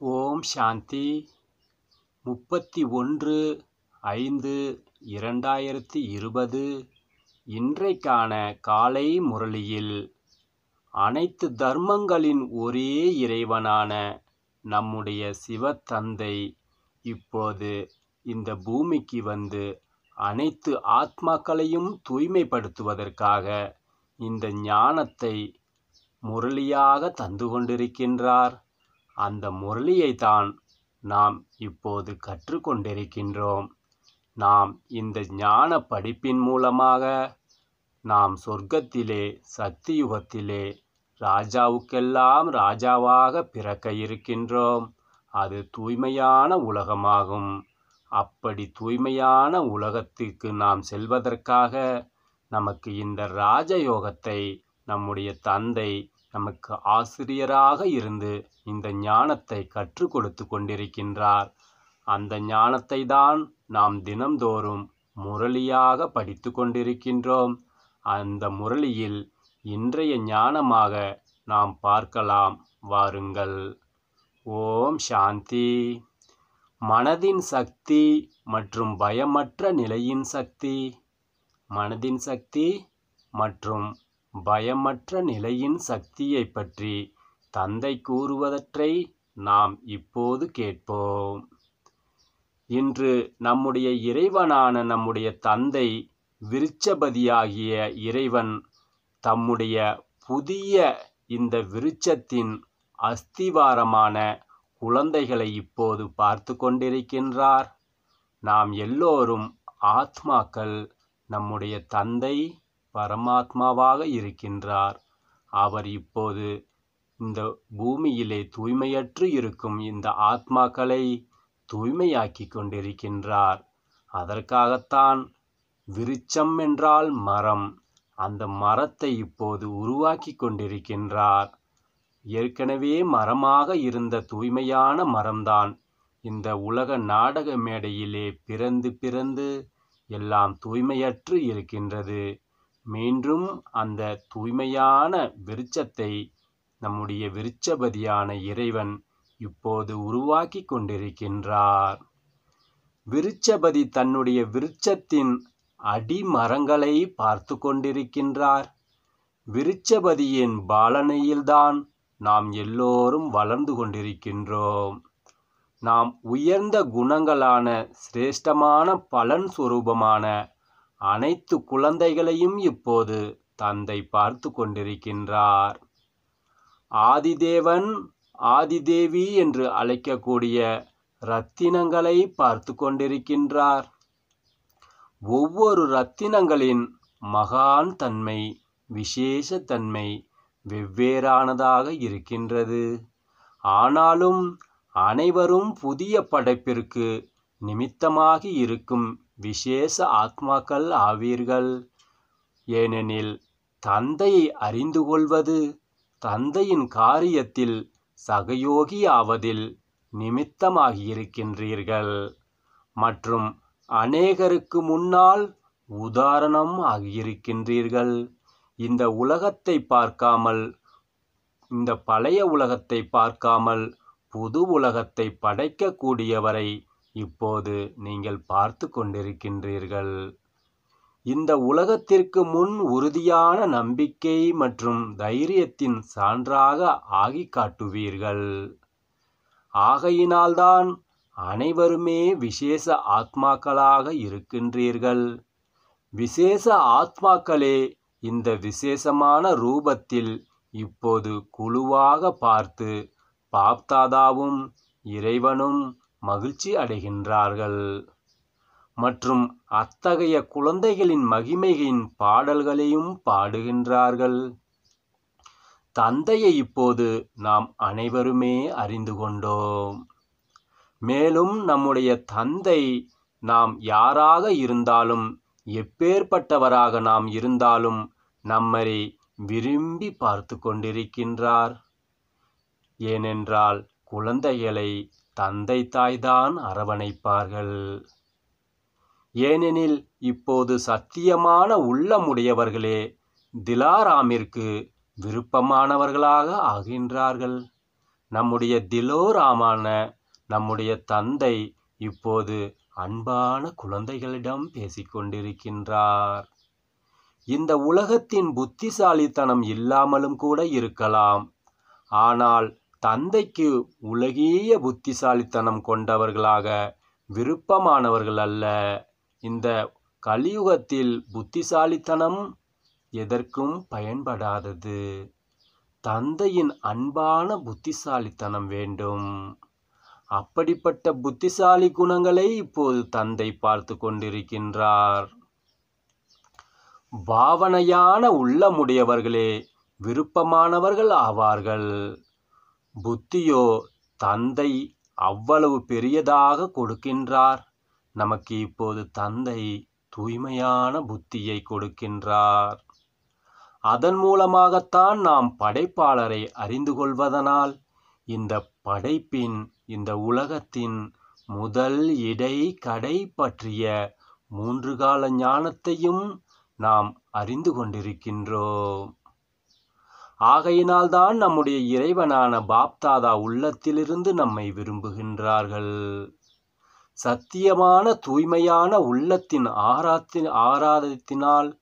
ஓம் சாந்தி. முப்பத்தி ஒன்று ஐந்து இரண்டாயிரத்தி இருபது இன்றைக்கான காலை முரளியில் அனைத்து தர்மங்களின் ஒரே இறைவனான நம்முடைய சிவத்தந்தை இப்போது இந்த பூமிக்கு வந்து அனைத்து ஆத்மாக்களையும் தூய்மைப்படுத்துவதற்காக இந்த ஞானத்தை முரளியாக தந்து கொண்டிருக்கின்றார். அந்த முரளியைத்தான் நாம் இப்போது கற்றுக்கொண்டிருக்கின்றோம். நாம் இந்த ஞான படிப்பின் மூலமாக நாம் சொர்க்கத்திலே சக்தி யுகத்திலே ராஜாவுக்கெல்லாம் ராஜாவாக பிறக்க இருக்கின்றோம் அது தூய்மையான உலகமாகும். அப்படி தூய்மையான உலகத்திற்கு நாம் செல்வதற்காக நமக்கு இந்த ராஜயோகத்தை நம்முடைய தந்தை நமக்கு ஆசிரியராக இருந்து இந்த ஞானத்தை கற்றுக் கொடுத்து கொண்டிருக்கின்றார். அந்த ஞானத்தை தான் நாம் தினம்தோறும் முரளியாக படித்து கொண்டிருக்கின்றோம். அந்த முரளியில் இன்றைய ஞானமாக நாம் பார்க்கலாம். வாருங்கள். ஓம் சாந்தி. மனதின் சக்தி மற்றும் பயமற்ற நிலையின் சக்தி. மனதின் சக்தி மற்றும் பயமற்ற நிலையின் சக்தியை பற்றி தந்தை கூறுவதற்றை நாம் இப்போது கேட்போம். இன்று நம்முடைய இறைவனான நம்முடைய தந்தை விருட்சபதியாகிய இறைவன் தம்முடைய புதிய இந்த விருட்சத்தின் அஸ்திவாரமான குழந்தைகளை இப்போது பார்த்து கொண்டிருக்கின்றார். நாம் எல்லோரும் ஆத்மாக்கள் நம்முடைய தந்தை பரமாத்மாவாக இருக்கின்றார். அவர் இப்போது இந்த பூமியிலே தூய்மையற்று இருக்கும் இந்த ஆத்மாக்களை தூய்மையாக்கி கொண்டிருக்கின்றார். அதற்காகத்தான் விருட்சம் என்றால் மரம் அந்த மரத்தை இப்போது உருவாக்கி கொண்டிருக்கின்றார். ஏற்கனவே மரமாக இருந்த தூய்மையான மரம்தான் இந்த உலக நாடக மேடையிலே பிறந்து பிறந்து எல்லாம் தூய்மையற்று இருக்கின்றது. மீண்டும் அந்த தூய்மையான விருட்சத்தை நம்முடைய விருட்சபதியான இறைவன் இப்போது உருவாக்கி கொண்டிருக்கின்றார். விருட்சபதி தன்னுடைய விருட்சத்தின் அடிமரங்களை பார்த்து கொண்டிருக்கின்றார். விருட்சபதியின் பாலனையில்தான் நாம் எல்லோரும் வளர்ந்து கொண்டிருக்கின்றோம். நாம் உயர்ந்த குணங்களான சிரேஷ்டமான பலன் சுரூபமான அனைத்து குழந்தைகளையும் இப்போது தந்தை பார்த்து கொண்டிருக்கின்றார். ஆதிதேவன் ஆதிதேவி என்று அழைக்கக்கூடிய ரத்தினங்களை பார்த்து கொண்டிருக்கின்றார். ஒவ்வொரு ரத்தினங்களின் மகான் தன்மை விசேஷத்தன்மை வெவ்வேறானதாக இருக்கின்றது. ஆனாலும் அனைவரும் புதிய படைப்பிற்கு நிமித்தமாகி இருக்கும் விசேஷ ஆத்மாக்கள் ஆவீர்கள். ஏனெனில் தந்தையை அறிந்து கொள்வது தந்தையின் காரியத்தில் சகயோகி ஆவதில் நிமித்தமாகியிருக்கின்றீர்கள். மற்றும் அநேகருக்கு முன்னால் உதாரணம் ஆகியிருக்கின்றீர்கள். இந்த உலகத்தை பார்க்காமல் இந்த பழைய உலகத்தை பார்க்காமல் புது உலகத்தை படைக்கக்கூடியவரை இப்போது நீங்கள் பார்த்து கொண்டிருக்கின்றீர்கள். இந்த உலகத்திற்கு முன் உறுதியான நம்பிக்கை மற்றும் தைரியத்தின் சான்றாக ஆகி காட்டுவீர்கள். ஆகையினால்தான் அனைவருமே விசேஷ ஆத்மாக்களாக இருக்கின்றீர்கள். விசேஷ ஆத்மாக்களே இந்த விசேஷமான ரூபத்தில் இப்போது குழுவாக பார்த்து பாப்தாதாவும் இறைவனும் மகிழ்ச்சி அடைகின்றார்கள். மற்றும் அத்தகைய குழந்தைகளின் மகிமையின் பாடல்களையும் பாடுகின்றார்கள். தந்தையை இப்போது நாம் அனைவருமே அறிந்து கொண்டோம். மேலும் நம்முடைய தந்தை நாம் யாராக இருந்தாலும் எப்பேற்பட்டவராக நாம் இருந்தாலும் நம்மை விரும்பி பார்த்து கொண்டிருக்கின்றார். ஏனென்றால் குழந்தைகளை தந்தை தாய்தான் அரவணைப்பார்கள். ஏனெனில் இப்போது சத்தியமான உள்ளமுடையவர்களே திலாராமிற்கு விருப்பமானவர்களாக ஆகின்றார்கள். நம்முடைய திலோராமான நம்முடைய தந்தை இப்போது அன்பான குழந்தைகளிடம் பேசிக்கொண்டிருக்கின்றார். இந்த உலகத்தின் புத்திசாலித்தனம் இல்லாமலும் கூட இருக்கலாம். ஆனால் தந்தைக்கு உலகிய புத்திசாலித்தனம் கொண்டவர்களாக விருப்பமானவர்கள் அல்ல. இந்த கலியுகத்தில் புத்திசாலித்தனம் எதற்கும் பயன்படாதது. தந்தையின் அன்பான புத்திசாலித்தனம் வேண்டும். அப்படிப்பட்ட புத்திசாலி குணங்களை இப்போது தந்தை பார்த்து கொண்டிருக்கின்றார். பாவனையான உள்ளமுடையவர்களே விருப்பமானவர்கள் ஆவார்கள். புத்தியோ தந்தை அவ்வளவு பெரியதாக கொடுக்கின்றார்? நமக்கு இப்போது தந்தை தூய்மையான புத்தியை கொடுக்கின்றார். அதன் மூலமாகத்தான் நாம் படைப்பாளரை அறிந்து கொள்வதனால் இந்த படைப்பின் இந்த உலகத்தின் முதல் இடை கடை பற்றிய மூன்று கால ஞானத்தையும் நாம் அறிந்து கொண்டிருக்கின்றோம். ஆகையினால்தான் நம்முடைய இறைவனான பாப்தாதா உள்ளத்திலிருந்து நம்மை விரும்புகின்றார்கள். சத்தியமான தூய்மையான உள்ளத்தின் ஆராத்தின் ஆராதத்தினால்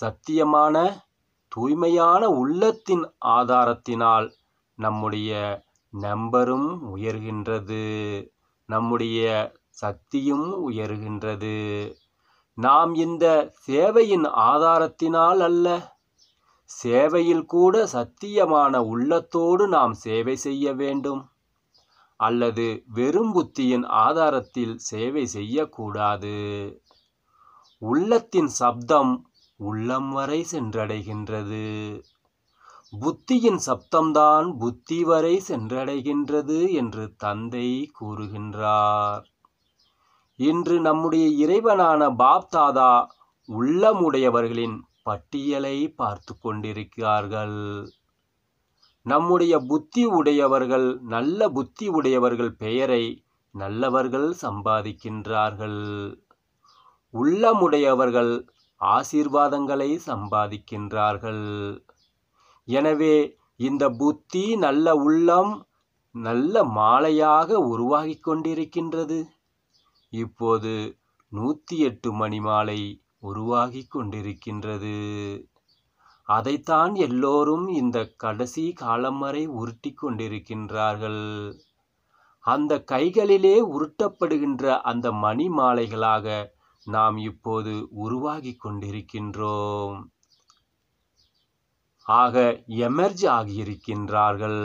சத்தியமான தூய்மையான உள்ளத்தின் ஆதாரத்தினால் நம்முடைய நம்பரும் உயர்கின்றது. நம்முடைய சக்தியும் உயர்கின்றது. நாம் இந்த சேவையின் ஆதாரத்தினால் அல்ல சேவையில் கூட சத்தியமான உள்ளத்தோடு நாம் சேவை செய்ய வேண்டும். அல்லது வெறும் புத்தியின் ஆதாரத்தில் சேவை செய்யக்கூடாது. உள்ளத்தின் சப்தம் உள்ளம் வரை சென்றடைகின்றது. புத்தியின் சப்தம்தான் புத்தி வரை சென்றடைகின்றது என்று தந்தை கூறுகின்றார். இன்று நம்முடைய இறைவனான பாப்தாதா உள்ளமுடையவர்களின் பட்டியலை பார்த்து கொண்டிருக்கிறார்கள். நம்முடைய புத்தி உடையவர்கள் நல்ல புத்தி உடையவர்கள் பெயரை நல்லவர்கள் சம்பாதிக்கின்றார்கள். உள்ளமுடையவர்கள் ஆசீர்வாதங்களை சம்பாதிக்கின்றார்கள். எனவே இந்த புத்தி நல்ல உள்ளம் நல்ல மாலையாக உருவாகிக் கொண்டிருக்கின்றது. இப்போது நூற்றி எட்டு மணி மாலை உருவாகி கொண்டிருக்கின்றது. அதைத்தான் எல்லோரும் இந்த கடைசி காலம் வரை உருட்டி கொண்டிருக்கின்றார்கள். அந்த கைகளிலே உருட்டப்படுகின்ற அந்த மணி மாலைகளாக நாம் இப்போது உருவாகி கொண்டிருக்கின்றோம். ஆக எமர்ஜ் ஆகியிருக்கின்றார்கள்.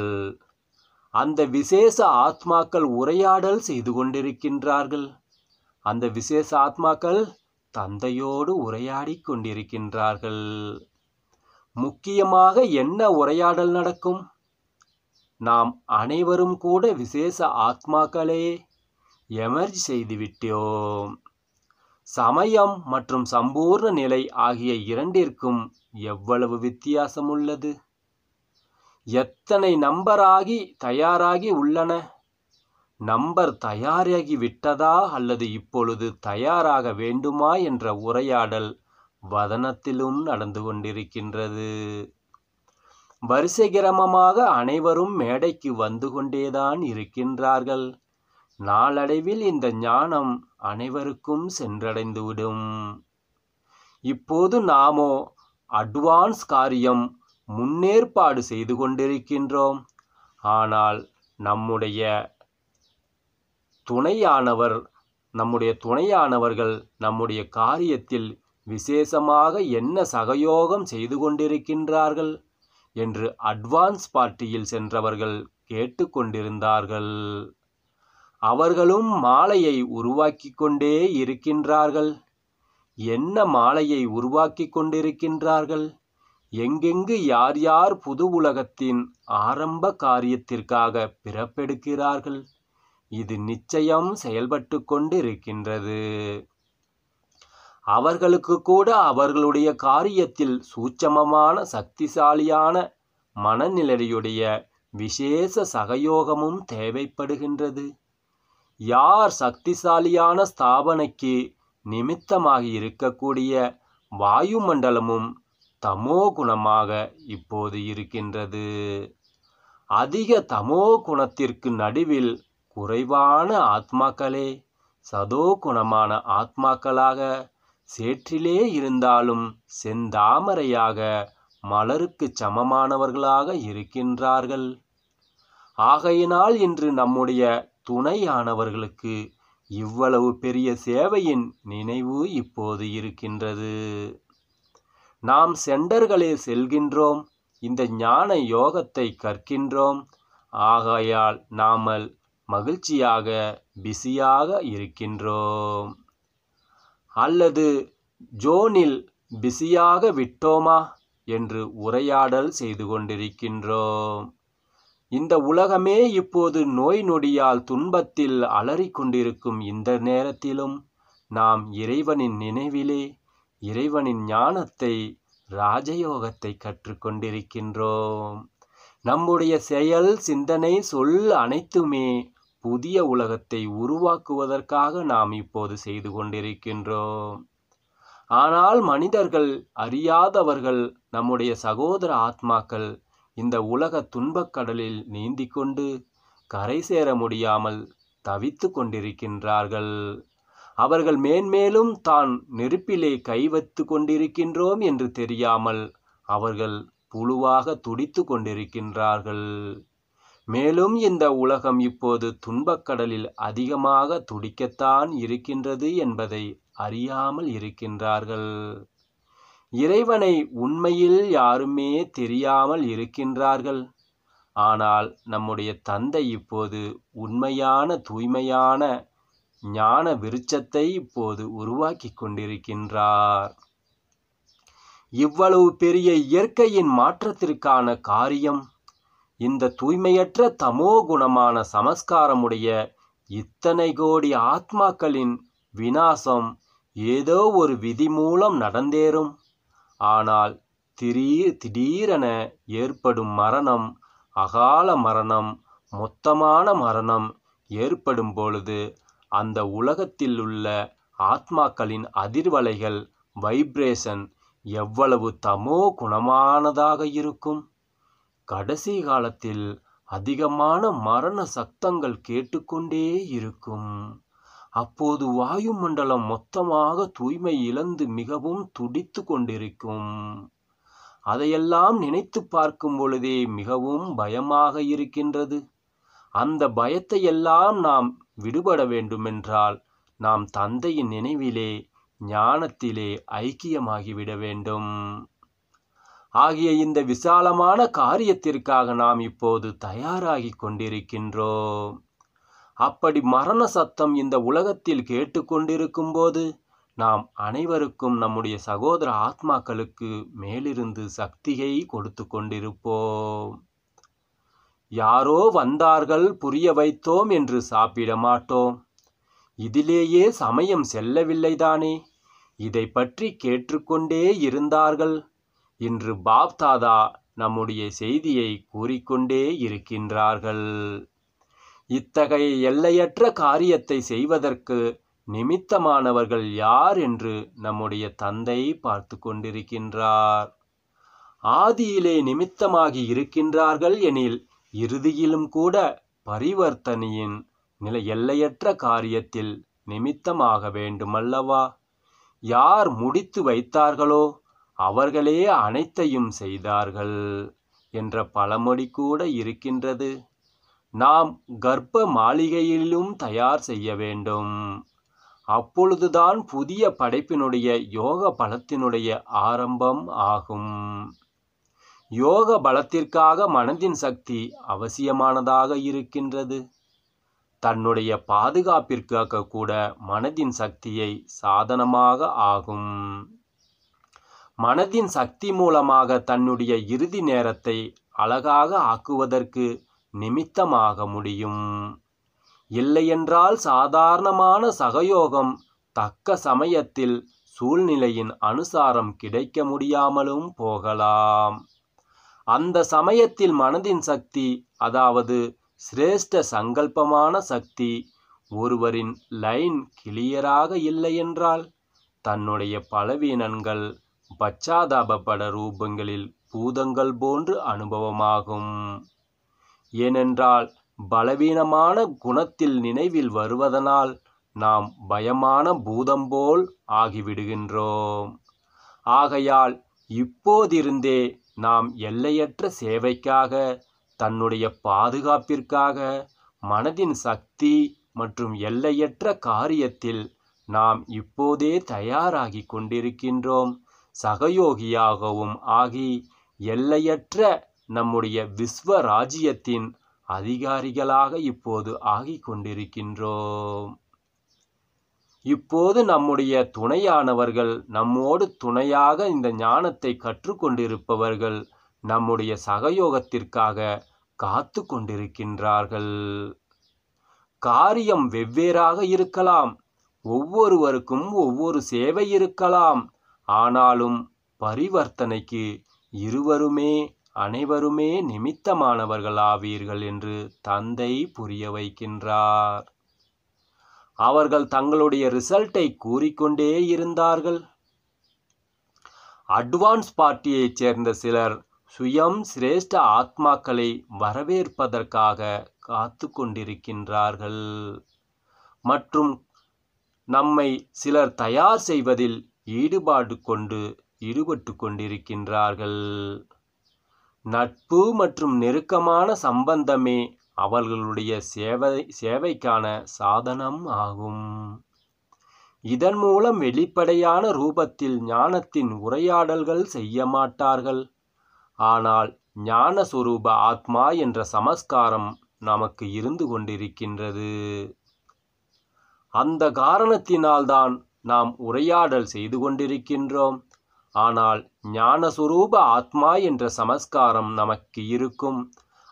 அந்த விசேஷ ஆத்மாக்கள் உரையாடல் செய்து கொண்டிருக்கின்றார்கள். அந்த விசேஷ ஆத்மாக்கள் தந்தையோடு உரையாடி கொண்டிருக்கின்றார்கள். முக்கியமாக என்ன உரையாடல் நடக்கும்? நாம் அனைவரும் கூட விசேஷ ஆத்மாக்களே எமர்ஜ் செய்துவிட்டோம். சமயம் மற்றும் சம்பூர்ண நிலை ஆகிய இரண்டிற்கும் எவ்வளவு வித்தியாசம் உள்ளது எத்தனை நம்பராகி தயாராகி உள்ளன? நம்பர் தயாராகி விட்டதா அல்லது இப்பொழுது தயாராக வேண்டுமா என்ற உரையாடல் வதனத்திலும் நடந்து கொண்டிருக்கின்றது. வரிசை கிரமமாக அனைவரும் மேடைக்கு வந்து கொண்டேதான் இருக்கின்றார்கள். நாளடைவில் இந்த ஞானம் அனைவருக்கும் சென்றடைந்துவிடும். இப்போது நாமோ அட்வான்ஸ் காரியம் முன்னேற்பாடு செய்து கொண்டிருக்கின்றோம். ஆனால் நம்முடைய துணையானவர் நம்முடைய துணையானவர்கள் நம்முடைய காரியத்தில் விசேஷமாக என்ன சகயோகம் செய்து கொண்டிருக்கின்றார்கள் என்று அட்வான்ஸ் பார்ட்டியில் சென்றவர்கள் கேட்டுக்கொண்டிருந்தார்கள் அவர்களும் மாலையை உருவாக்கி கொண்டே இருக்கின்றார்கள். என்ன மாலையை உருவாக்கி கொண்டிருக்கின்றார்கள்? எங்கெங்கு யார் யார் புது உலகத்தின் ஆரம்ப காரியத்திற்காக பிறப்பெடுக்கிறார்கள்? இது நிச்சயம் செயல்பட்டு கொண்டிருக்கின்றது. அவர்களுக்கு கூட அவர்களுடைய காரியத்தில் சூட்சமமான சக்திசாலியான மனநிலையுடைய விசேஷ சகயோகமும் தேவைப்படுகின்றது. யார் சக்திசாலியான ஸ்தாபனைக்கு நிமித்தமாக இருக்கக்கூடிய வாயுமண்டலமும் தமோ குணமாக இப்போது இருக்கின்றது. அதிக தமோ குணத்திற்கு நடுவில் குறைவான ஆத்மாக்களே சதோ குணமான ஆத்மாக்களாக சேற்றிலே இருந்தாலும் செந்தாமரையாக மலருக்கு சமமானவர்களாக இருக்கின்றார்கள். ஆகையினால் இன்று நம்முடைய துணையானவர்களுக்கு இவ்வளவு பெரிய சேவையின் நினைவு இப்போது இருக்கின்றது. நாம் சென்டர்களே செல்கின்றோம் இந்த ஞான யோகத்தை கற்கின்றோம். ஆகையால் நாமல் மகிழ்ச்சியாக பிஸியாக இருக்கின்றோம். அல்லது ஜோனில் பிஸியாக விட்டோமா என்று உரையாடல் செய்து கொண்டிருக்கின்றோம். இந்த உலகமே இப்போது நோய் நொடியால் துன்பத்தில் அலறிக்கொண்டிருக்கும் இந்த நேரத்திலும் நாம் இறைவனின் நினைவிலே இறைவனின் ஞானத்தை ராஜயோகத்தை கற்றுக்கொண்டிருக்கின்றோம் நம்முடைய செயல் சிந்தனை சொல் அனைத்துமே புதிய உலகத்தை உருவாக்குவதற்காக நாம் இப்போது செய்து கொண்டிருக்கின்றோம். ஆனால் மனிதர்கள் அறியாதவர்கள் நம்முடைய சகோதர ஆத்மாக்கள் இந்த உலக துன்பக் கடலில் கொண்டு கரை சேர முடியாமல் தவித்து கொண்டிருக்கின்றார்கள். அவர்கள் மேன்மேலும் தான் நெருப்பிலே கை வைத்து கொண்டிருக்கின்றோம் என்று தெரியாமல் அவர்கள் புழுவாக துடித்து கொண்டிருக்கின்றார்கள். மேலும் இந்த உலகம் இப்போது துன்பக்கடலில் அதிகமாக துடிக்கத்தான் இருக்கின்றது என்பதை அறியாமல் இருக்கின்றார்கள். இறைவனை உண்மையில் யாருமே தெரியாமல் இருக்கின்றார்கள். ஆனால் நம்முடைய தந்தை இப்போது உண்மையான தூய்மையான ஞான விருட்சத்தை இப்போது உருவாக்கி கொண்டிருக்கின்றார். இவ்வளவு பெரிய இயற்கையின் மாற்றத்திற்கான காரியம் இந்த தூய்மையற்ற தமோ குணமான சமஸ்காரமுடைய இத்தனை கோடி ஆத்மாக்களின் வினாசம் ஏதோ ஒரு விதி மூலம் நடந்தேறும். ஆனால் திடீர் திடீரென ஏற்படும் மரணம் அகால மரணம் மொத்தமான மரணம் ஏற்படும் பொழுது அந்த உலகத்தில் உள்ள ஆத்மாக்களின் அதிர்வலைகள் வைப்ரேஷன் எவ்வளவு தமோ குணமானதாக இருக்கும்? கடைசி காலத்தில் அதிகமான மரண சத்தங்கள் கேட்டுக்கொண்டே இருக்கும். அப்போது வாயுமண்டலம் மொத்தமாக தூய்மை இழந்து மிகவும் துடித்து கொண்டிருக்கும். அதையெல்லாம் நினைத்து பார்க்கும் பொழுதே மிகவும் பயமாக இருக்கின்றது. அந்த பயத்தை எல்லாம் நாம் விடுபட வேண்டுமென்றால் நாம் தந்தையின் நினைவிலே ஞானத்திலே ஐக்கியமாகிவிட வேண்டும். ஆகிய இந்த விசாலமான காரியத்திற்காக நாம் இப்போது தயாராகி கொண்டிருக்கின்றோம். அப்படி மரண சத்தம் இந்த உலகத்தில் கேட்டுக்கொண்டிருக்கும் போது நாம் அனைவருக்கும் நம்முடைய சகோதர ஆத்மாக்களுக்கு மேலிருந்து சக்தியை கொடுத்து கொண்டிருப்போம். யாரோ வந்தார்கள் புரிய வைத்தோம் என்று சாப்பிட மாட்டோம். இதிலேயே சமயம் செல்லவில்லைதானே? இதை பற்றி கேட்டுக்கொண்டே இருந்தார்கள். இன்று பாப்தாதா நம்முடைய செய்தியை கூறிக்கொண்டே இருக்கின்றார்கள். இத்தகைய எல்லையற்ற காரியத்தை செய்வதற்கு நிமித்தமானவர்கள் யார் என்று நம்முடைய தந்தை பார்த்து கொண்டிருக்கின்றார். ஆதியிலே நிமித்தமாகி இருக்கின்றார்கள் எனில் இறுதியிலும் கூட பரிவர்த்தனையின் நிலை எல்லையற்ற காரியத்தில் நிமித்தமாக வேண்டுமல்லவா? யார் முடித்து வைத்தார்களோ அவர்களே அனைத்தையும் செய்தார்கள் என்ற பழமொழி கூட இருக்கின்றது. நாம் கர்ப்ப மாளிகையிலும் தயார் செய்ய வேண்டும். அப்பொழுதுதான் புதிய படைப்பினுடைய யோக பலத்தினுடைய ஆரம்பம் ஆகும். யோக பலத்திற்காக மனதின் சக்தி அவசியமானதாக இருக்கின்றது. தன்னுடைய பாதுகாப்பிற்காக கூட மனதின் சக்தியை சாதனமாக ஆகும். மனதின் சக்தி மூலமாக தன்னுடைய இறுதி நேரத்தை அழகாக ஆக்குவதற்கு நிமித்தமாக முடியும். இல்லையென்றால் சாதாரணமான சகயோகம் தக்க சமயத்தில் சூழ்நிலையின் அனுசாரம் கிடைக்க முடியாமலும் போகலாம். அந்த சமயத்தில் மனதின் சக்தி அதாவது சிரேஷ்ட சங்கல்பமான சக்தி ஒருவரின் லைன் கிளியராக இல்லையென்றால் தன்னுடைய பலவீனங்கள் பச்சாதாபப்பட ரூபங்களில் பூதங்கள் போன்று அனுபவமாகும். ஏனென்றால் பலவீனமான குணத்தில் நினைவில் வருவதனால் நாம் பயமான பூதம் போல் ஆகிவிடுகின்றோம். ஆகையால் இப்போதிருந்தே நாம் எல்லையற்ற சேவைக்காக தன்னுடைய பாதுகாப்பிற்காக மனதின் சக்தி மற்றும் எல்லையற்ற காரியத்தில் நாம் இப்போதே தயாராகி கொண்டிருக்கின்றோம். சகயோகியாகவும் ஆகி எல்லையற்ற நம்முடைய விஸ்வ ராஜ்யத்தின் அதிகாரிகளாக இப்போது ஆகி கொண்டிருக்கின்றோம். இப்போது நம்முடைய துணையானவர்கள் நம்மோடு துணையாக இந்த ஞானத்தை கற்றுக்கொண்டிருப்பவர்கள் நம்முடைய சகயோகத்திற்காக காத்து கொண்டிருக்கின்றார்கள். காரியம் வெவ்வேறாக இருக்கலாம். ஒவ்வொருவருக்கும் ஒவ்வொரு சேவை இருக்கலாம். ஆனாலும் பரிவர்த்தனைக்கு இருவருமே அனைவருமே நிமித்தமானவர்களாவீர்கள் என்று தந்தை புரிய வைக்கின்றார். அவர்கள் தங்களுடைய ரிசல்ட்டை கூறிக்கொண்டே இருந்தார்கள். அட்வான்ஸ் பார்ட்டியைச் சேர்ந்த சிலர் சுயம் சிரேஷ்ட ஆத்மாக்களை வரவேற்பதற்காக காத்து கொண்டிருக்கின்றார்கள். மற்றும் நம்மை சிலர் தயார் செய்வதில் ஈடுபாடு கொண்டு ஈடுபட்டு கொண்டிருக்கின்றார்கள். நட்பு மற்றும் நெருக்கமான சம்பந்தமே அவர்களுடைய சேவை சேவைக்கான சாதனம் ஆகும். இதன் மூலம் வெளிப்படையான ரூபத்தில் ஞானத்தின் உரையாடல்கள் செய்ய மாட்டார்கள். ஆனால் ஞானஸ்வரூப ஆத்மா என்ற சமஸ்காரம் நமக்கு இருந்து கொண்டிருக்கின்றது. அந்த காரணத்தினால்தான் நாம் உரையாடல் செய்து கொண்டிருக்கின்றோம். ஆனால் ஞானஸ்வரூப ஆத்மா என்ற சமஸ்காரம் நமக்கு இருக்கும்.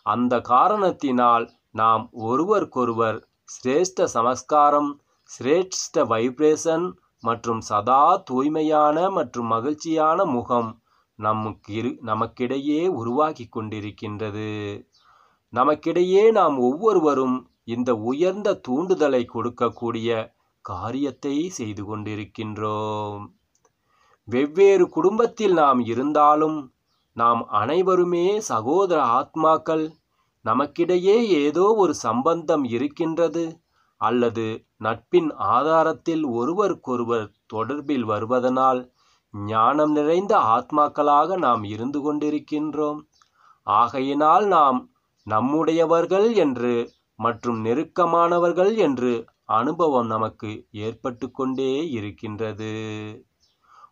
அந்த காரணத்தினால் நாம் ஒருவருக்கொருவர் சிரேஷ்ட சமஸ்காரம் சிரேஷ்ட வைப்ரேஷன் மற்றும் சதா தூய்மையான மற்றும் மகிழ்ச்சியான முகம் நமக்கு இரு நமக்கிடையே உருவாகி கொண்டிருக்கின்றது. நமக்கிடையே நாம் ஒவ்வொருவரும் இந்த உயர்ந்த தூண்டுதலை கொடுக்கக்கூடிய காரியத்தை செய்து கொண்டிருக்கின்றோம். வெவ்வேறு குடும்பத்தில் நாம் இருந்தாலும் நாம் அனைவருமே சகோதர ஆத்மாக்கள். நமக்கிடையே ஏதோ ஒரு சம்பந்தம் இருக்கின்றது அல்லது நட்பின் ஆதாரத்தில் ஒருவருக்கொருவர் தொடர்பில் வருவதனால் ஞானம் நிறைந்த ஆத்மாக்களாக நாம் இருந்து கொண்டிருக்கின்றோம். ஆகையினால் நாம் நம்முடையவர்கள் என்று மற்றும் நெருக்கமானவர்கள் என்று அனுபவம் நமக்கு ஏற்பட்டு கொண்டே இருக்கின்றது.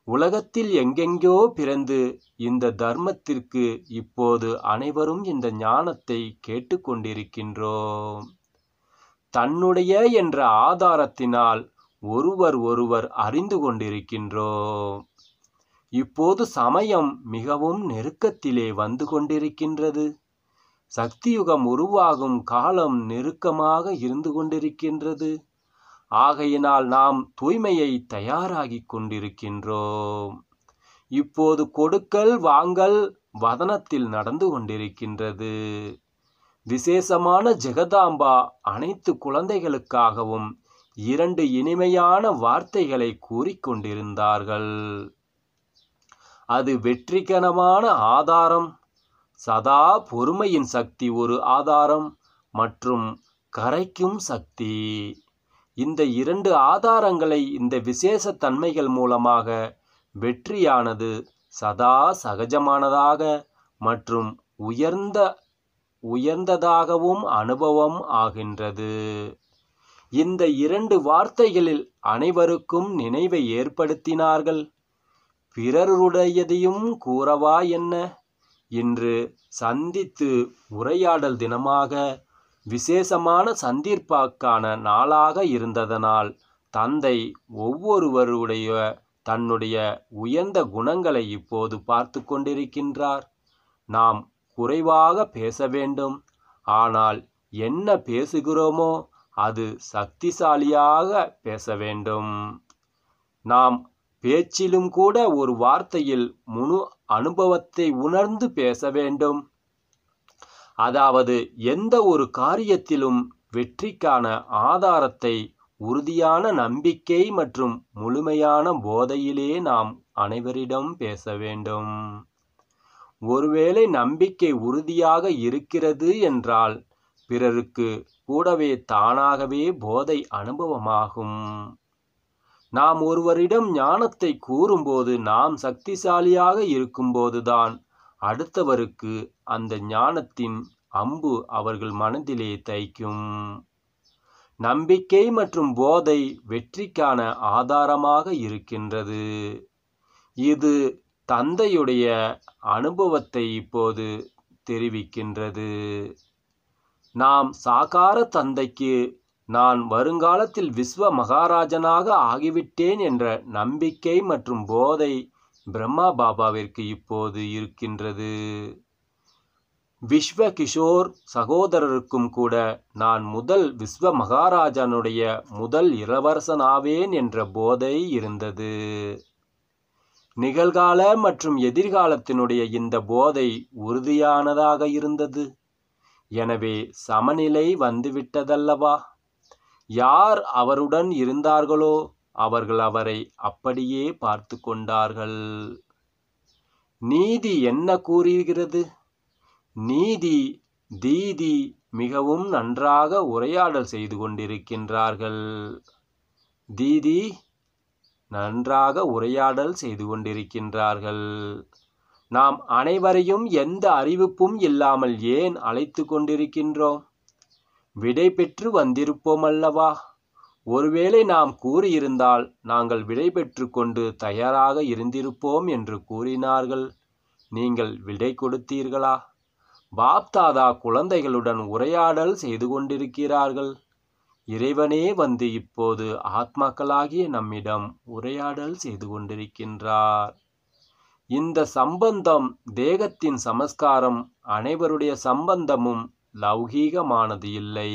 உலகத்தில் எங்கெங்கோ பிறந்து இந்த தர்மத்திற்கு இப்போது அனைவரும் இந்த ஞானத்தை கேட்டுக்கொண்டிருக்கின்றோம். தன்னுடைய என்ற ஆதாரத்தினால் ஒருவர் ஒருவர் அறிந்து கொண்டிருக்கின்றோம். இப்போது சமயம் மிகவும் நெருக்கத்திலே வந்து கொண்டிருக்கின்றது. சக்தியுகம் உருவாகும் காலம் நெருக்கமாக இருந்து கொண்டிருக்கின்றது. ஆகையினால் நாம் தூய்மையை தயாராகிக் கொண்டிருக்கின்றோம். இப்போது கொடுக்கல் வாங்கல் வதனத்தில் நடந்து கொண்டிருக்கின்றது. விசேஷமான ஜெகதாம்பா அனைத்து குழந்தைகளுக்காகவும் இரண்டு இனிமையான வார்த்தைகளை கூறிக்கொண்டிருந்தார்கள் அது வெற்றிகரமான ஆதாரம். சதா பொறுமையின் சக்தி ஒரு ஆதாரம் மற்றும் கரைக்கும் சக்தி. இந்த இரண்டு ஆதாரங்களை இந்த விசேஷ தன்மைகள் மூலமாக வெற்றியானது சதா சகஜமானதாக மற்றும் உயர்ந்த உயர்ந்ததாகவும் அனுபவம் ஆகின்றது. இந்த இரண்டு வார்த்தைகளில் அனைவருக்கும் நினைவை ஏற்படுத்தினார்கள். பிறருடையதையும் கூறவா என்ன? இன்று சந்தித்து உரையாடல் தினமாக விசேஷமான சந்திப்பாக்கான நாளாக இருந்ததனால் தந்தை ஒவ்வொருவருடைய தன்னுடைய உயர்ந்த குணங்களை இப்போது பார்த்து கொண்டிருக்கின்றார். நாம் குறைவாக பேச வேண்டும். ஆனால் என்ன பேசுகிறோமோ அது சக்திசாலியாக பேச வேண்டும். நாம் பேச்சிலும் கூட ஒரு வார்த்தையில் முழு அனுபவத்தை உணர்ந்து பேச வேண்டும். அதாவது எந்த ஒரு காரியத்திலும் வெற்றிக்கான ஆதாரத்தை உறுதியான நம்பிக்கை மற்றும் முழுமையான போதையிலே நாம் அனைவரிடம் பேச வேண்டும். ஒருவேளை நம்பிக்கை உறுதியாக இருக்கிறது என்றால் பிறருக்கு கூடவே தானாகவே போதை அனுபவமாகும். நாம் ஒருவரிடம் ஞானத்தை கூறும்போது நாம் சக்திசாலியாக இருக்கும்போதுதான் அடுத்தவருக்கு அந்த ஞானத்தின் அம்பு அவர்கள் மனதிலே தைக்கும் நம்பிக்கை மற்றும் போதை வெற்றிக்கான ஆதாரமாக இருக்கின்றது. இது தந்தையுடைய அனுபவத்தை இப்போது தெரிவிக்கின்றது. நாம் சாகார தந்தைக்கு நான் வருங்காலத்தில் விஸ்வ மகாராஜனாக ஆகிவிட்டேன் என்ற நம்பிக்கை மற்றும் போதை பிரம்மா பாபாவிற்கு இப்போது இருக்கின்றது. விஸ்வ கிஷோர் சகோதரருக்கும் கூட நான் முதல் விஸ்வ மகாராஜனுடைய முதல் இளவரசனாவேன் என்ற போதை இருந்தது. நிகழ்கால மற்றும் எதிர்காலத்தினுடைய இந்த போதை உறுதியானதாக இருந்தது. எனவே சமநிலை வந்துவிட்டதல்லவா? யார் அவருடன் இருந்தார்களோ அவர்கள் அவரை அப்படியே பார்த்து கொண்டார்கள். நீதி என்ன கூறுகிறது? நீதி தீதி மிகவும் நன்றாக உரையாடல் செய்து கொண்டிருக்கின்றார்கள். தீதி நன்றாக உரையாடல் செய்து கொண்டிருக்கின்றார்கள். நாம் அனைவரையும் எந்த அறிவிப்பும் இல்லாமல் ஏன் அழைத்து கொண்டிருக்கின்றோம்? விடை பெற்று வந்திருப்போம் அல்லவா ஒருவேளை நாம் கூறியிருந்தால் நாங்கள் விடை பெற்று கொண்டு தயாராக இருந்திருப்போம் என்று கூறினார்கள். நீங்கள் விடை கொடுத்தீர்களா? பாப்தாதா குழந்தைகளுடன் உரையாடல் செய்து கொண்டிருக்கிறார்கள். இறைவனே வந்து இப்போது ஆத்மாக்களாகிய நம்மிடம் உரையாடல் செய்து கொண்டிருக்கின்றார். இந்த சம்பந்தம் தேகத்தின் சமஸ்காரம் அனைவருடைய சம்பந்தமும் லௌகீகமானது இல்லை.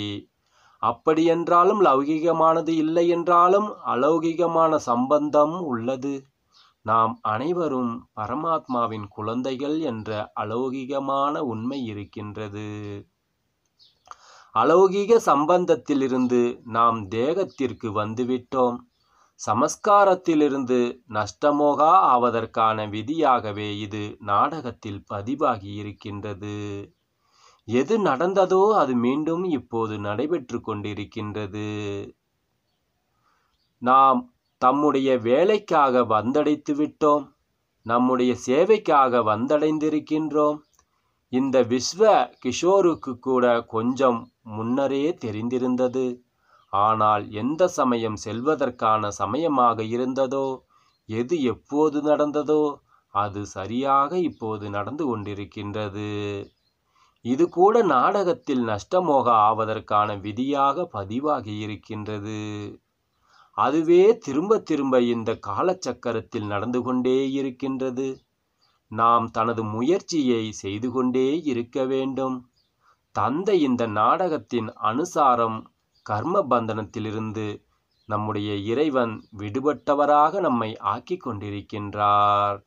அப்படியென்றாலும் லௌகீகமானது இல்லை என்றாலும் அலௌகிகமான சம்பந்தம் உள்ளது. நாம் அனைவரும் பரமாத்மாவின் குழந்தைகள் என்ற அலௌகிகமான உண்மை இருக்கின்றது. அலௌகிக சம்பந்தத்திலிருந்து நாம் தேகத்திற்கு வந்துவிட்டோம். சமஸ்காரத்திலிருந்து நஷ்டமோகா ஆவதற்கான விதியாகவே இது நாடகத்தில் பதிவாகி இருக்கின்றது. எது நடந்ததோ அது மீண்டும் இப்போது நடைபெற்று கொண்டிருக்கின்றது. நாம் தம்முடைய வேலைக்காக வந்தடைத்து விட்டோம். நம்முடைய சேவைக்காக வந்தடைந்திருக்கின்றோம். இந்த விஸ்வ கிஷோருக்கு கூட கொஞ்சம் முன்னரே தெரிந்திருந்தது. ஆனால் எந்த சமயம் செல்வதற்கான சமயமாக இருந்ததோ எது எப்போது நடந்ததோ அது சரியாக இப்போது நடந்து கொண்டிருக்கின்றது. இது கூட நாடகத்தில் நஷ்டமோக ஆவதற்கான விதியாக பதிவாகி இருக்கின்றது. அதுவே திரும்ப திரும்ப இந்த காலச்சக்கரத்தில் நடந்து கொண்டே இருக்கின்றது. நாம் தனது முயற்சியை செய்து கொண்டே இருக்க வேண்டும். தந்தை இந்த நாடகத்தின் அனுசாரம் கர்ம பந்தனத்திலிருந்து நம்முடைய இறைவன் விடுபட்டவராக நம்மை ஆக்கிக் கொண்டிருக்கின்றார்.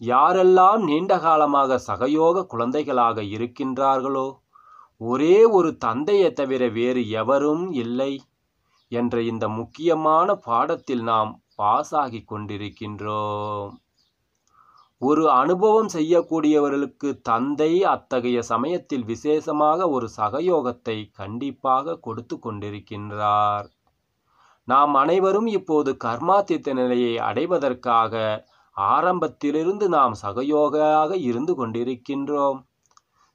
யாரெல்லாம் நீண்ட காலமாக சகயோக குழந்தைகளாக இருக்கின்றார்களோ ஒரே ஒரு தந்தையை தவிர வேறு எவரும் இல்லை என்ற இந்த முக்கியமான பாடத்தில் நாம் பாஸ் கொண்டிருக்கின்றோம். ஒரு அனுபவம் செய்யக்கூடியவர்களுக்கு தந்தை அத்தகைய சமயத்தில் விசேஷமாக ஒரு சகயோகத்தை கண்டிப்பாக கொடுத்து கொண்டிருக்கின்றார். நாம் அனைவரும் இப்போது கர்மாதித்த நிலையை அடைவதற்காக ஆரம்பத்திலிருந்து நாம் சகயோகாக இருந்து கொண்டிருக்கின்றோம்.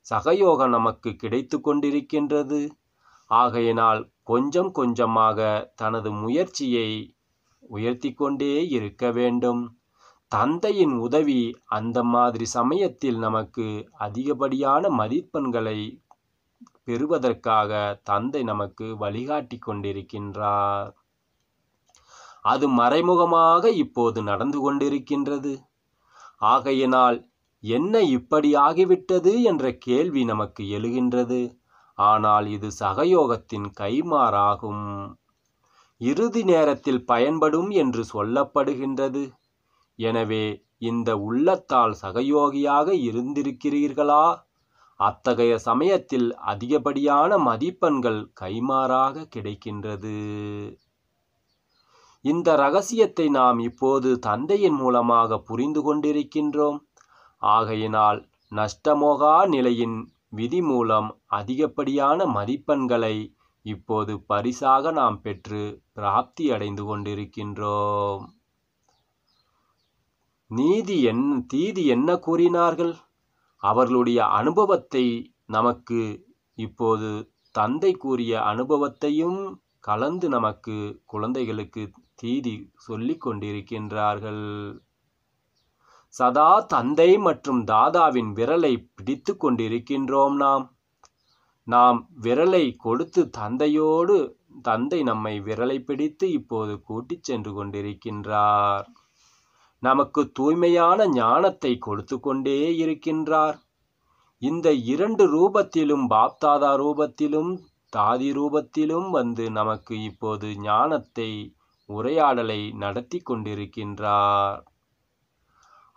சகயோகம் நமக்கு கிடைத்து கொண்டிருக்கின்றது. ஆகையினால் கொஞ்சம் கொஞ்சமாக தனது முயற்சியை உயர்த்தி கொண்டே இருக்க வேண்டும். தந்தையின் உதவி அந்த மாதிரி சமயத்தில் நமக்கு அதிகப்படியான மதிப்பெண்களை பெறுவதற்காக தந்தை நமக்கு வழிகாட்டி கொண்டிருக்கின்றார். அது மறைமுகமாக இப்போது நடந்து கொண்டிருக்கின்றது. ஆகையினால் என்ன இப்படி ஆகிவிட்டது என்ற கேள்வி நமக்கு எழுகின்றது. ஆனால் இது சகயோகத்தின் கைமாறாகும் இறுதி நேரத்தில் பயன்படும் என்று சொல்லப்படுகின்றது. எனவே இந்த உள்ளத்தால் சகயோகியாக இருந்திருக்கிறீர்களா? அத்தகைய சமயத்தில் அதிகப்படியான மதிப்பெண்கள் கைமாறாக கிடைக்கின்றது. இந்த ரகசியத்தை நாம் இப்போது தந்தையின் மூலமாக புரிந்து கொண்டிருக்கின்றோம். ஆகையினால் நஷ்டமோகா நிலையின் விதி மூலம் அதிகப்படியான மதிப்பெண்களை இப்போது பரிசாக நாம் பெற்று பிராப்தி அடைந்து கொண்டிருக்கின்றோம். நீதி என் தீதி என்ன கூறினார்கள்? அவர்களுடைய அனுபவத்தை நமக்கு இப்போது தந்தை கூறிய அனுபவத்தையும் கலந்து நமக்கு குழந்தைகளுக்கு தீதி சொல்லிக் கொண்டிருக்கின்றார்கள். சதா தந்தை மற்றும் தாதாவின் விரலை பிடித்து கொண்டிருக்கின்றோம் நாம். நாம் விரலை கொடுத்து தந்தையோடு தந்தை நம்மை விரலை பிடித்து இப்போது கூட்டிச் சென்று கொண்டிருக்கின்றார். நமக்கு தூய்மையான ஞானத்தை கொடுத்து கொண்டே இருக்கின்றார். இந்த இரண்டு ரூபத்திலும் பாப்தாதா ரூபத்திலும் தாதி ரூபத்திலும் வந்து நமக்கு இப்போது ஞானத்தை உரையாடலை நடத்தி கொண்டிருக்கின்றார்.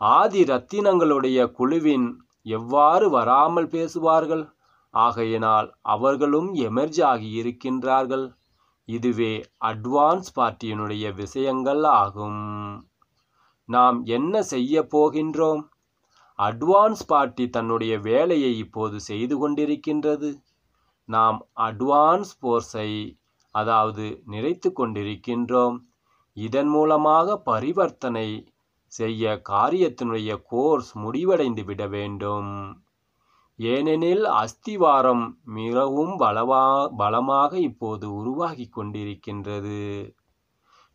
ஆதி ரத்தினங்களுடைய குழுவின் எவ்வாறு வராமல் பேசுவார்கள்? ஆகையினால் அவர்களும் எமர்ஜ் ஆகி இருக்கின்றார்கள். இதுவே அட்வான்ஸ் பார்ட்டியினுடைய விஷயங்கள் ஆகும். நாம் என்ன செய்ய போகின்றோம்? அட்வான்ஸ் பார்ட்டி தன்னுடைய வேலையை இப்போது செய்து கொண்டிருக்கின்றது. நாம் அட்வான்ஸ் போர்ஸை அதாவது நிறைத்து கொண்டிருக்கின்றோம். இதன் மூலமாக பரிவர்த்தனை செய்ய காரியத்தினுடைய கோர்ஸ் முடிவடைந்து விட வேண்டும். ஏனெனில் அஸ்திவாரம் மிகவும் பலவா பலமாக இப்போது உருவாகி கொண்டிருக்கின்றது.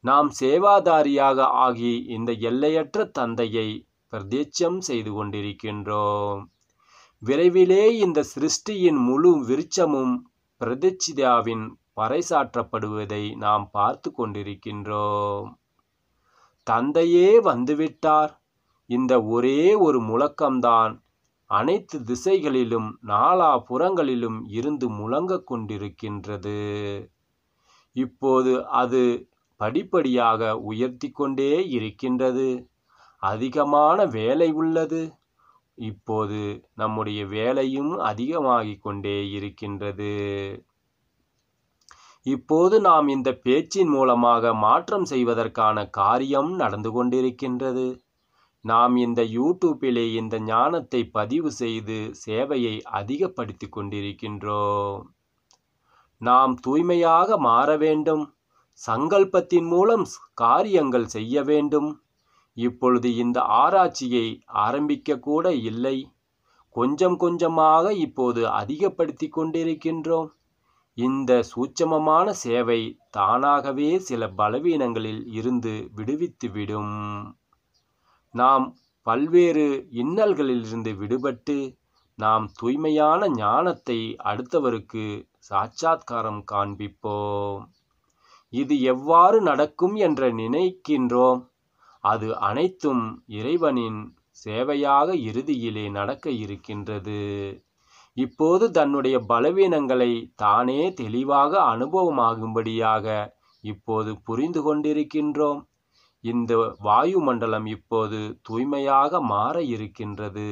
நாம் சேவாதாரியாக ஆகி இந்த எல்லையற்ற தந்தையை பிரதேச்சம் செய்து கொண்டிருக்கின்றோம். விரைவிலே இந்த சிருஷ்டியின் முழு விருட்சமும் பிரதிச்சிதாவின் பறைசாற்றப்படுவதை நாம் பார்த்து கொண்டிருக்கின்றோம். தந்தையே வந்துவிட்டார். இந்த ஒரே ஒரு முழக்கம்தான். அனைத்து திசைகளிலும் நாலா புறங்களிலும் இருந்து முழங்க கொண்டிருக்கின்றது. இப்போது அது படிப்படியாக உயர்த்தி கொண்டே இருக்கின்றது. அதிகமான வேலை உள்ளது. இப்போது நம்முடைய வேலையும் அதிகமாகிக் கொண்டே இருக்கின்றது. இப்போது நாம் இந்த பேச்சின் மூலமாக மாற்றம் செய்வதற்கான காரியம் நடந்து கொண்டிருக்கின்றது. நாம் இந்த யூடியூப்பிலே இந்த ஞானத்தை பதிவு செய்து சேவையை அதிகப்படுத்தி கொண்டிருக்கின்றோம். நாம் தூய்மையாக மாற வேண்டும். சங்கல்பத்தின் மூலம் காரியங்கள் செய்ய வேண்டும். இப்பொழுது இந்த ஆராய்ச்சியை ஆரம்பிக்க கூட இல்லை. கொஞ்சம் கொஞ்சமாக இப்போது அதிகப்படுத்தி கொண்டிருக்கின்றோம். இந்த சூட்சமமான சேவை தானாகவே சில பலவீனங்களில் இருந்து விடுவித்துவிடும் நாம் பல்வேறு இன்னல்களிலிருந்து விடுபட்டு நாம் தூய்மையான ஞானத்தை அடுத்தவருக்கு சாட்சாத்காரம் காண்பிப்போம். இது எவ்வாறு நடக்கும் என்று நினைக்கின்றோம். அது அனைத்தும் இறைவனின் சேவையாக இறுதியிலே நடக்க இருக்கின்றது. இப்போது தன்னுடைய பலவீனங்களை தானே தெளிவாக அனுபவமாகும்படியாக இப்போது புரிந்து கொண்டிருக்கின்றோம். இந்த வாயுமண்டலம் இப்போது தூய்மையாக மாற இருக்கின்றது.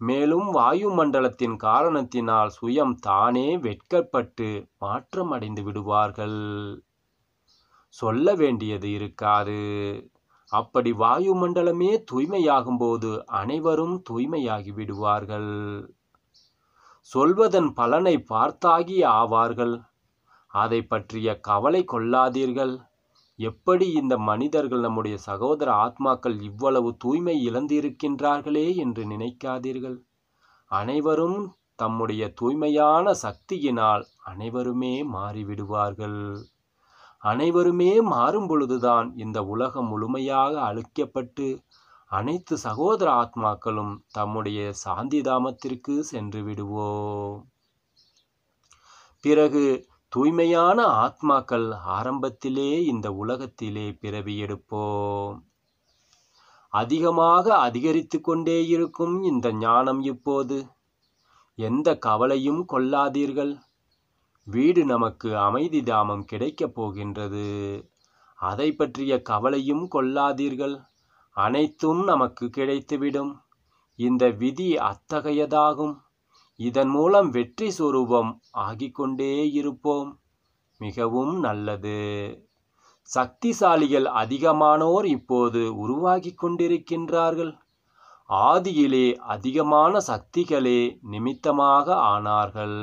மேலும் வாயுமண்டலத்தின் காரணத்தினால் சுயம் தானே வெட்கப்பட்டு மாற்றமடைந்து விடுவார்கள். சொல்ல வேண்டியது இருக்காது. அப்படி வாயுமண்டலமே தூய்மையாகும்போது அனைவரும் தூய்மையாகி விடுவார்கள். சொல்வதன் பலனை பார்த்தாகி ஆவார்கள். அதை பற்றிய கவலை கொள்ளாதீர்கள். எப்படி இந்த மனிதர்கள் நம்முடைய சகோதர ஆத்மாக்கள் இவ்வளவு தூய்மை இழந்திருக்கின்றார்களே என்று நினைக்காதீர்கள். அனைவரும் தம்முடைய தூய்மையான சக்தியினால் அனைவருமே மாறிவிடுவார்கள். அனைவருமே மாறும் பொழுதுதான் இந்த உலகம் முழுமையாக அழிக்கப்பட்டு அனைத்து சகோதர ஆத்மாக்களும் தம்முடைய சாந்திதாமத்திற்கு சென்று விடுவோம். பிறகு தூய்மையான ஆத்மாக்கள் ஆரம்பத்திலே இந்த உலகத்திலே பிறவி எடுப்போம். அதிகமாக அதிகரித்து கொண்டே இருக்கும் இந்த ஞானம் இப்போது எந்த கவலையும் கொள்ளாதீர்கள். வீடு நமக்கு அமைதி தாமம் கிடைக்கப் போகின்றது. அதை பற்றிய கவலையும் கொள்ளாதீர்கள். அனைத்தும் நமக்கு கிடைத்துவிடும். இந்த விதி அத்தகையதாகும். இதன் மூலம் வெற்றி சுரூபம் ஆகிக்கொண்டே இருப்போம். மிகவும் நல்லது. சக்திசாலிகள் அதிகமானோர் இப்போது உருவாகி கொண்டிருக்கின்றார்கள். ஆதியிலே அதிகமான சக்திகளே நிமித்தமாக ஆனார்கள்.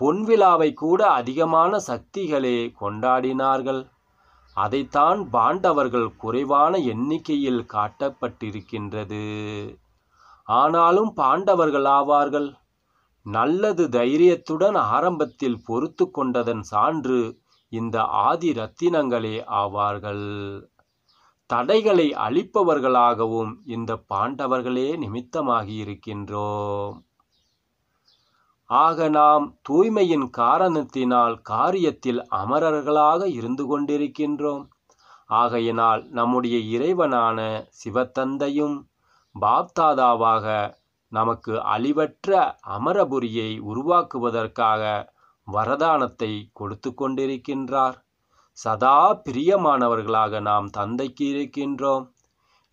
பொன்விழாவை கூட அதிகமான சக்திகளே கொண்டாடினார்கள். அதைத்தான் பாண்டவர்கள் குறைவான எண்ணிக்கையில் காட்டப்பட்டிருக்கின்றது. ஆனாலும் பாண்டவர்கள் ஆவார்கள். நல்லது தைரியத்துடன் ஆரம்பத்தில் பொறுத்து கொண்டதன் சான்று இந்த ஆதி ரத்தினங்களே ஆவார்கள். தடைகளை அழிப்பவர்களாகவும் இந்த பாண்டவர்களே நிமித்தமாகி இருக்கின்றோம் ஆக நாம் தூய்மையின் காரணத்தினால் காரியத்தில் அமரர்களாக இருந்து கொண்டிருக்கின்றோம். ஆகையினால் நம்முடைய இறைவனான சிவத்தந்தையும் பாப்தாதாவாக நமக்கு அழிவற்ற அமரபுரியை உருவாக்குவதற்காக வரதானத்தை கொடுத்து கொண்டிருக்கின்றார். சதா பிரியமானவர்களாக நாம் தந்தைக்கு இருக்கின்றோம்.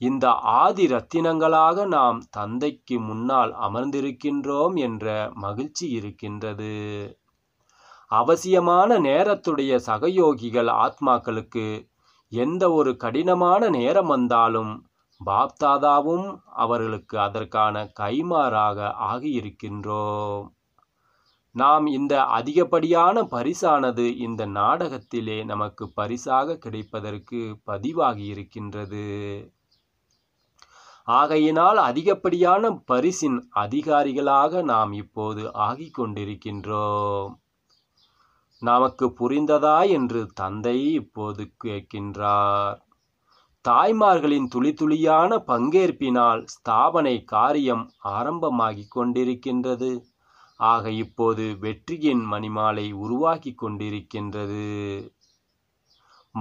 இந்த ஆதி ரத்தினங்களாக நாம் தந்தைக்கு முன்னால் அமர்ந்திருக்கின்றோம் என்ற மகிழ்ச்சி இருக்கின்றது. அவசியமான நேரத்துடைய சகயோகிகள் ஆத்மாக்களுக்கு எந்த ஒரு கடினமான நேரம் வந்தாலும் பாப்தாதாவும் அவர்களுக்கு அதற்கான கைமாறாக ஆகியிருக்கின்றோம். நாம் இந்த அதிகப்படியான பரிசானது இந்த நாடகத்திலே நமக்கு பரிசாக கிடைப்பதற்கு பதிவாகி இருக்கின்றது ஆகையினால் அதிகப்படியான பரிசின் அதிகாரிகளாக நாம் இப்போது ஆகிக் கொண்டிருக்கின்றோம் நமக்கு புரிந்ததா என்று தந்தை இப்போது கேட்கின்றார். தாய்மார்களின் துளி துளியான பங்கேற்பினால் ஸ்தாபனை காரியம் ஆரம்பமாகிக் கொண்டிருக்கின்றது. ஆக இப்போது வெற்றியின் மணிமாலை உருவாக்கி கொண்டிருக்கின்றது.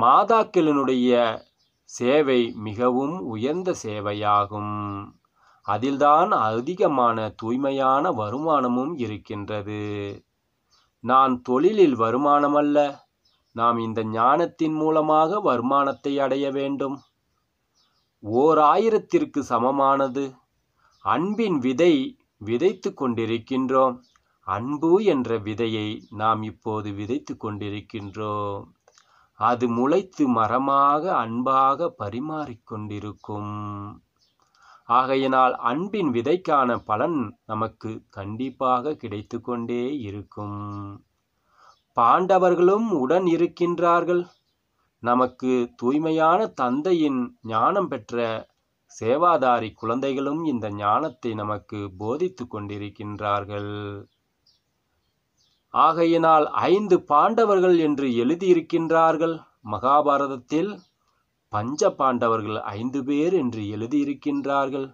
மாதாக்களினுடைய சேவை மிகவும் உயர்ந்த சேவையாகும். அதில்தான் அதிகமான தூய்மையான வருமானமும் இருக்கின்றது. நான் தொழிலில் வருமானமல்ல. நாம் இந்த ஞானத்தின் மூலமாக வருமானத்தை அடைய வேண்டும். ஓர் ஆயிரத்திற்கு சமமானது. அன்பின் விதை விதைத்து கொண்டிருக்கின்றோம். அன்பு என்ற விதையை நாம் இப்போது விதைத்து கொண்டிருக்கின்றோம். அது முளைத்து மரமாக அன்பாக பரிமாறிக்கொண்டிருக்கும் ஆகையினால் அன்பின் விதைக்கான பலன் நமக்கு கண்டிப்பாக கிடைத்து கொண்டே இருக்கும். பாண்டவர்களும் உடன் இருக்கின்றார்கள். நமக்கு தூய்மையான தந்தையின் ஞானம் பெற்ற சேவாதாரி குழந்தைகளும் இந்த ஞானத்தை நமக்கு போதித்து கொண்டிருக்கின்றார்கள். ஆகையினால் ஐந்து பாண்டவர்கள் என்று எழுதியிருக்கின்றார்கள். மகாபாரதத்தில் பஞ்ச பாண்டவர்கள் ஐந்து பேர் என்று எழுதியிருக்கின்றார்கள்.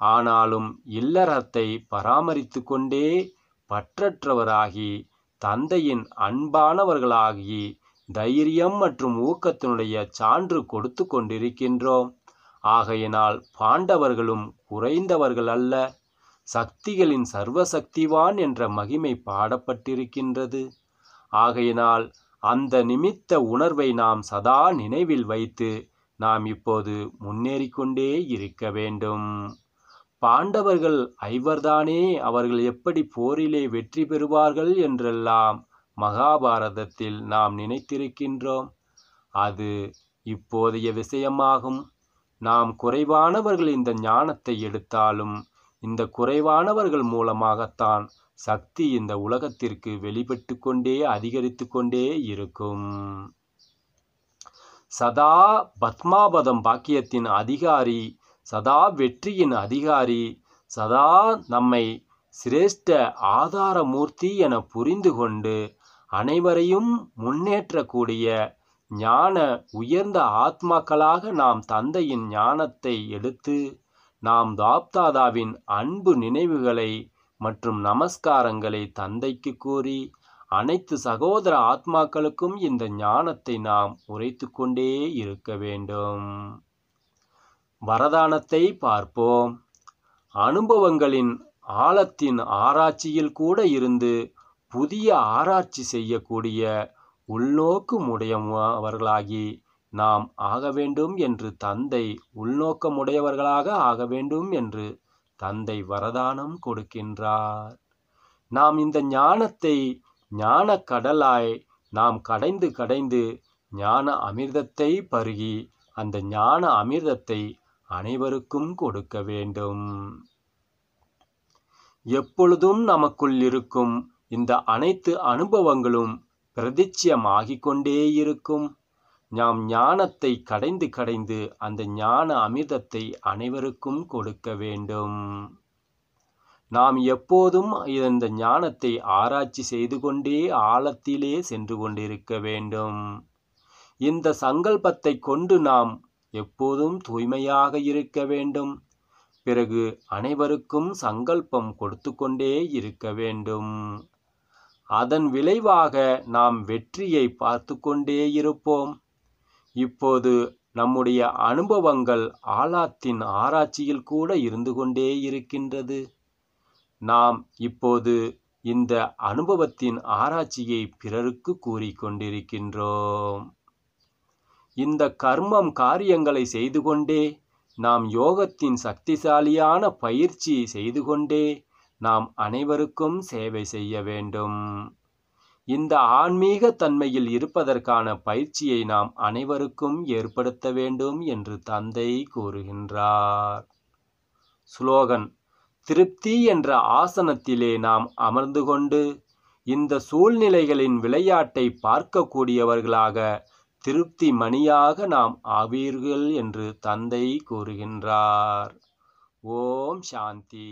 ஆனாலும் இல்லறத்தை பராமரித்து கொண்டே பற்றற்றவராகி தந்தையின் அன்பானவர்களாகி தைரியம் மற்றும் ஊக்கத்தினுடைய சான்று கொடுத்து கொண்டிருக்கின்றோம். ஆகையினால் பாண்டவர்களும் குறைந்தவர்கள் அல்ல. சக்திகளின் சர்வசக்திவான் என்ற மகிமை பாடப்பட்டிருக்கின்றது. ஆகையினால் அந்த நிமித்த உணர்வை நாம் சதா நினைவில் வைத்து நாம் இப்போது முன்னேறிக்கொண்டே இருக்க வேண்டும். பாண்டவர்கள் ஐவர்தானே அவர்கள் எப்படி போரிலே வெற்றி பெறுவார்கள் என்றெல்லாம் மகாபாரதத்தில் நாம் நினைத்திருக்கின்றோம். அது இப்போதைய விஷயமாகும். நாம் குறைவானவர்கள் இந்த ஞானத்தை எடுத்தாலும் இந்த குறைவானவர்கள் மூலமாகத்தான் சக்தி இந்த உலகத்திற்கு வெளிப்பட்டு கொண்டே அதிகரித்து கொண்டே இருக்கும். சதா பத்மாபதம் பாக்கியத்தின் அதிகாரி சதா வெற்றியின் அதிகாரி சதா நம்மை சிரேஷ்ட ஆதாரமூர்த்தி என புரிந்து கொண்டு அனைவரையும் முன்னேற்றக்கூடிய ஞான உயர்ந்த ஆத்மாக்களாக நாம் தந்தையின் ஞானத்தை எடுத்து நாம் தாப்தாதாவின் அன்பு நினைவுகளை மற்றும் நமஸ்காரங்களை தந்தைக்கு கூறி அனைத்து சகோதர ஆத்மாக்களுக்கும் இந்த ஞானத்தை நாம் உரைத்து கொண்டே இருக்க வேண்டும். வரதானத்தை பார்ப்போம். அனுபவங்களின் ஆழத்தின் ஆராய்ச்சியில் கூட இருந்து புதிய ஆராய்ச்சி செய்யக்கூடிய உள்நோக்குமுடையவர்களாகி நாம் ஆக வேண்டும் என்று தந்தை உள்நோக்கமுடையவர்களாக ஆக வேண்டும் என்று தந்தை வரதானம் கொடுக்கின்றார். நாம் இந்த ஞானத்தை ஞான கடலாய் நாம் கடைந்து கடைந்து ஞான அமிர்தத்தை பருகி அந்த ஞான அமிர்தத்தை அனைவருக்கும் கொடுக்க வேண்டும். எப்பொழுதும் நமக்குள் இருக்கும் இந்த அனைத்து அனுபவங்களும் பிரதிச்சியமாகிக் கொண்டே இருக்கும். நாம் ஞானத்தை கடைந்து கடைந்து அந்த ஞான அமிர்தத்தை அனைவருக்கும் கொடுக்க வேண்டும். நாம் எப்போதும் இந்த ஞானத்தை ஆராய்ச்சி செய்து கொண்டே ஆழத்திலே சென்று கொண்டிருக்க வேண்டும். இந்த சங்கல்பத்தை கொண்டு நாம் எப்போதும் தூய்மையாக இருக்க வேண்டும். பிறகு அனைவருக்கும் சங்கல்பம் கொடுத்து கொண்டே இருக்க வேண்டும். அதன் விளைவாக நாம் வெற்றியை பார்த்து கொண்டே இருப்போம். இப்போது நம்முடைய அனுபவங்கள் ஆலாத்தின் ஆராய்ச்சியில் கூட இருந்து கொண்டே இருக்கின்றது. நாம் இப்போது இந்த அனுபவத்தின் ஆராய்ச்சியை பிறருக்கு கூறிக்கொண்டிருக்கின்றோம் இந்த கர்மம் காரியங்களை செய்து கொண்டே நாம் யோகத்தின் சக்திசாலியான பயிற்சி செய்து கொண்டே நாம் அனைவருக்கும் சேவை செய்ய வேண்டும். இந்த ஆன்மீக தன்மையில் இருப்பதற்கான பயிற்சியை நாம் அனைவருக்கும் ஏற்படுத்த வேண்டும் என்று தந்தை கூறுகின்றார். ஸ்லோகன் திருப்தி என்ற ஆசனத்திலே நாம் அமர்ந்து கொண்டு இந்த சூழ்நிலைகளின் விளையாட்டை பார்க்கக்கூடியவர்களாக திருப்தி மணியாக நாம் ஆவீர்கள் என்று தந்தை கூறுகின்றார். ஓம் சாந்தி.